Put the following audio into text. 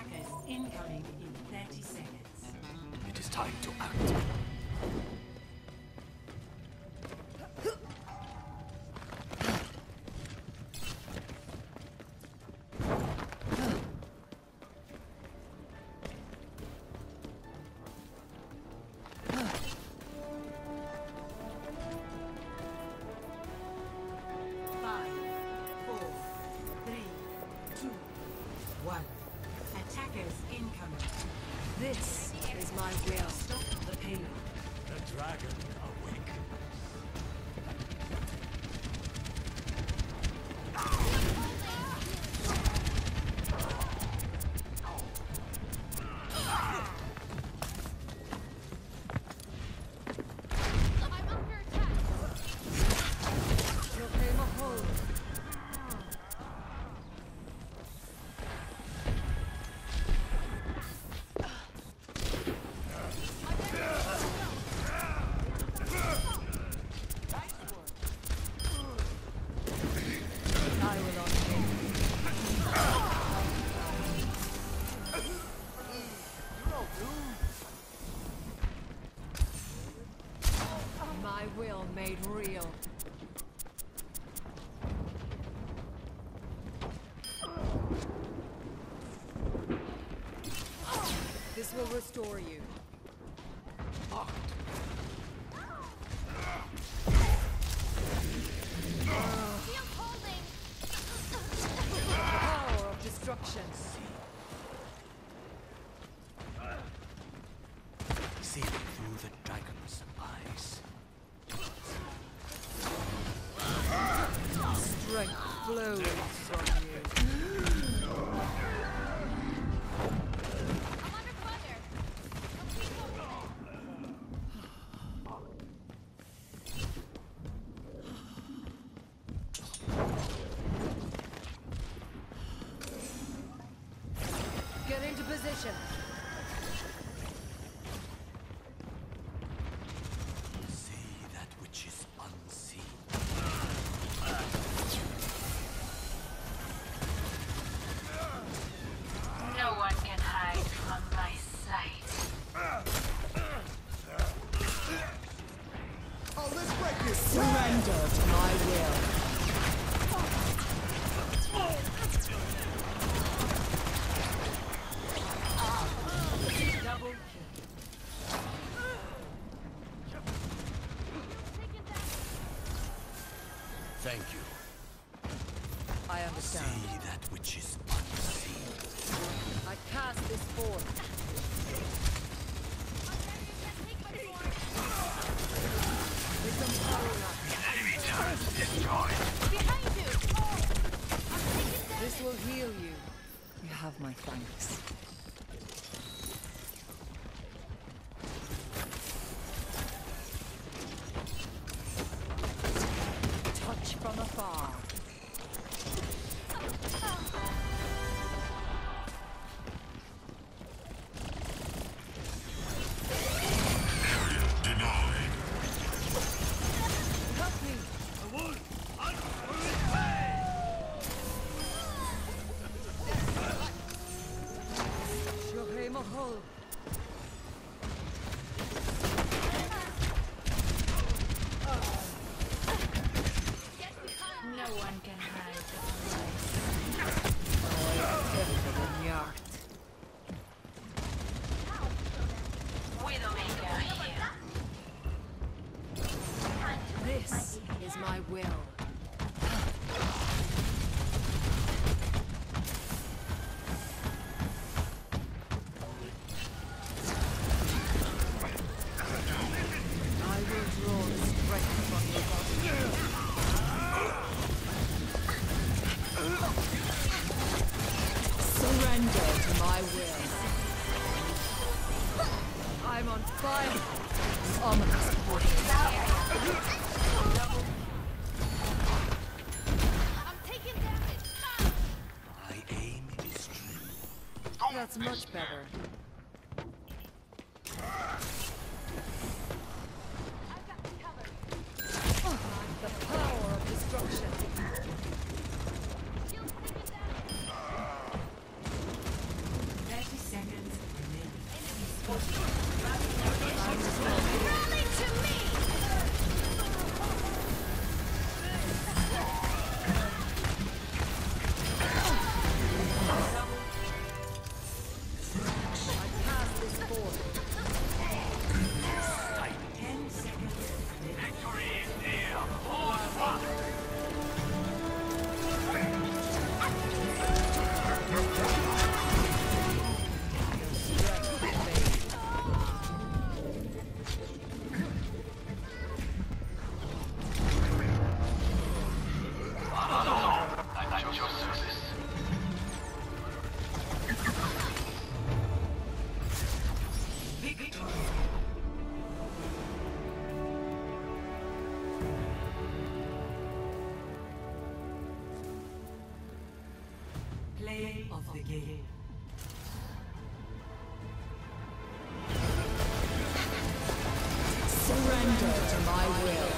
Attackers incoming in 30 seconds. It is time to act. Incoming. This is my will. Stop the payload. The dragon awake. Will made real. This will restore you. Holding. Power of through the dragon's Flows from you. Get into position. See that which is unseen. No one can hide from my sight. Surrender to my will. Thank you. I understand. See that which is unseen. I cast this forth. Have my thanks. Touch from afar. J'aurai much better. The game. Surrender to my will.